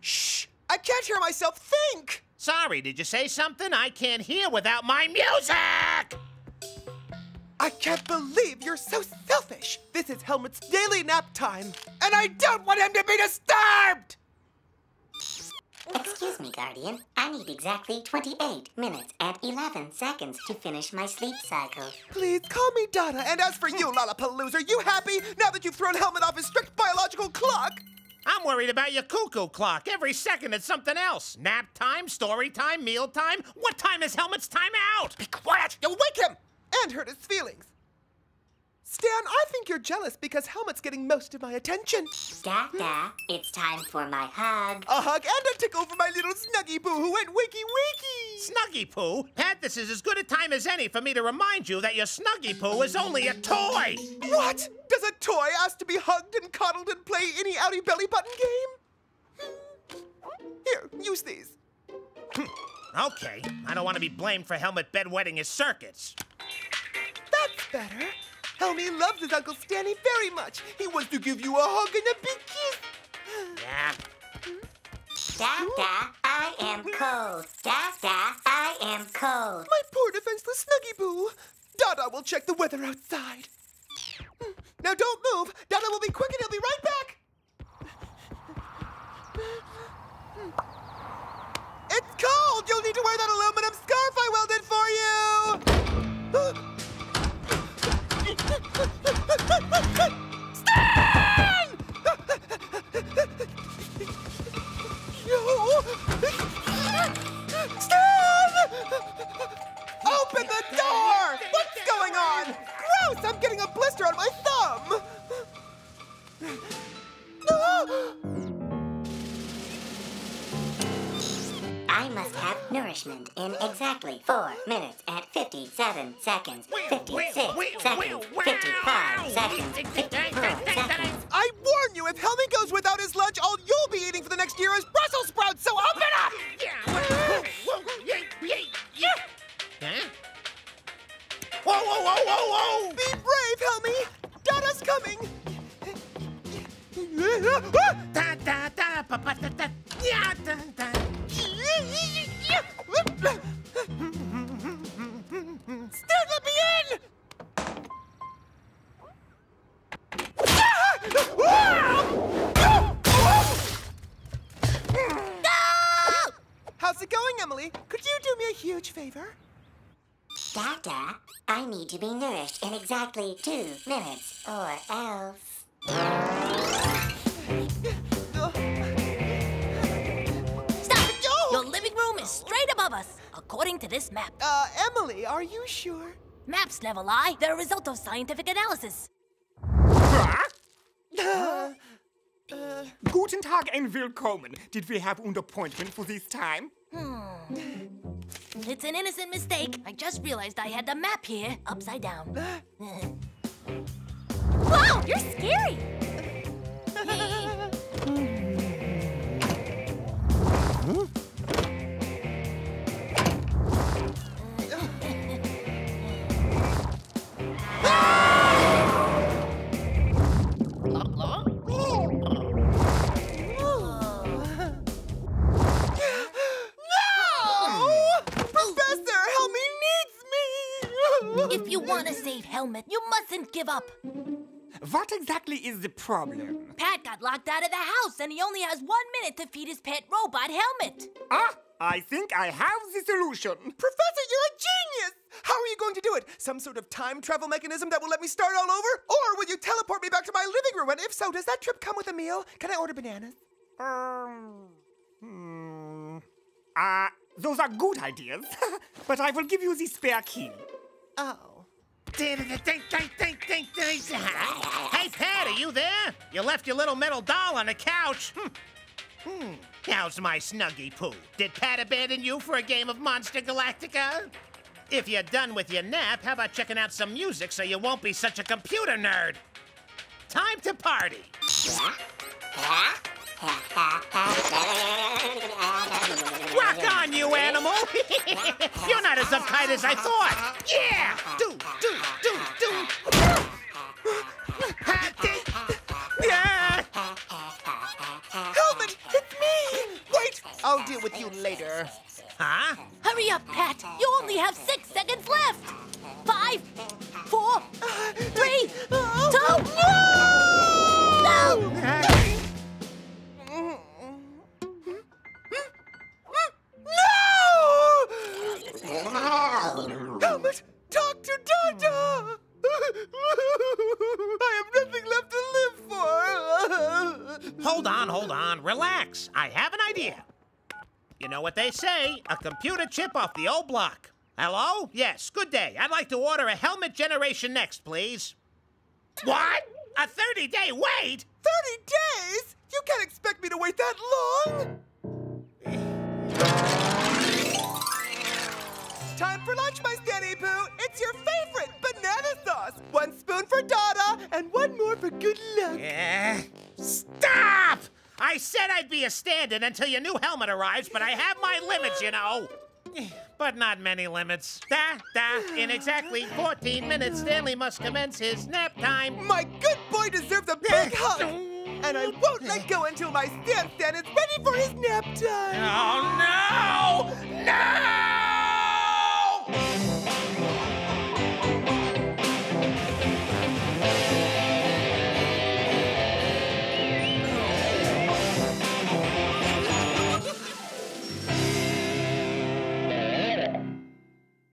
Shh! I can't hear myself think! Sorry, did you say something? I can't hear without my music! I can't believe you're so selfish! This is Helmut's daily nap time, and I don't want him to be disturbed! Excuse me, Guardian. I need exactly 28 minutes and 11 seconds to finish my sleep cycle. Please call me Donna. and as for you, Lollapalooza, you happy now that you've thrown Helmut off his strict biological clock? I'm worried about your cuckoo clock. Every second it's something else. Nap time, story time, meal time. What time is Helmut's time out? Be quiet! You'll wake him! And hurt his feelings. Stan, I think you're jealous because Helmut's getting most of my attention. Da da, it's time for my hug. A hug and a tickle for my little Snuggy Poo who went wakey wakey. Snuggy Poo? Pat, this is as good a time as any for me to remind you that your Snuggy Poo is only a toy. What? Does a toy ask to be hugged and coddled and play any outy belly button game? Here, use these. Hmm, okay, I don't want to be blamed for Helmut bedwetting his circuits. That's better. Helmy loves his Uncle Stanny very much. He wants to give you a hug and a big kiss. Yeah. Da da, I am cold. Da da, I am cold. My poor defenseless Snuggy Boo. Dada will check the weather outside. Now don't move. Dada will be quick and he'll be right back. It's cold. You'll need to wear that aluminum Stan! Stan! Open the door! What's going on? Gross! I'm getting a blister on my thumb! I must have nourishment in exactly 4 minutes and 57 seconds. 56 seconds. Whoa, whoa, whoa, whoa! Be brave, Helmy! Dada's coming! Da, da, da, pa, pa, da, da. Yeah, da, da. Stan, let me in! Ah! How's it going, Emily? Could you do me a huge favor? Da da, I need to be nourished in exactly 2 minutes or else. Stop! Yo! Your living room is straight above us, according to this map. Uh, Emily, are you sure? Maps never lie. They're a result of scientific analysis. Guten Tag and willkommen. Did we have an appointment for this time? Hmm. It's an innocent mistake. I just realized I had the map here upside down. Wow, you're scary. Helmut, you mustn't give up. What exactly is the problem? Pat got locked out of the house, and he only has one minute to feed his pet robot Helmut. Ah, I think I have the solution. Professor, you're a genius! How are you going to do it? Some sort of time travel mechanism that will let me start all over? Or will you teleport me back to my living room? And if so, does that trip come with a meal? Can I order bananas? Um, hmm. Uh, those are good ideas. but I will give you the spare key. Oh. Hey, Pat, are you there? You left your little metal doll on the couch. Hmm. hmm. How's my snuggy poo? Did Pat abandon you for a game of Monster Galactica? If you're done with your nap, how about checking out some music so you won't be such a computer nerd? Time to party! Rock on, you animal! You're not as uptight as I thought! Yeah! Do you. Huh? Hurry up, Pat. You only have six seconds left. Five, four, three, two. No! No! Helmut, talk to Dada! I have nothing left to live for! Hold on, hold on. Relax. I have an idea. You know what they say a computer chip off the old block. Hello? Yes, good day. I'd like to order a Helmut generation next, please. What? A 30 day wait? 30 days? You can't expect me to wait that long! Time for lunch, my Stanny Poo! It's your favorite, banana sauce! One spoon for Dada, and one more for good luck! Eh, Stop! I said I'd be a stand-in until your new Helmut arrives, but I have my limits, you know. But not many limits. Da, da. In exactly 14 minutes, Stanley must commence his nap time. My good boy deserves a big hug! And I won't let go until my Stan Stan is ready for his nap time! Oh, no! No!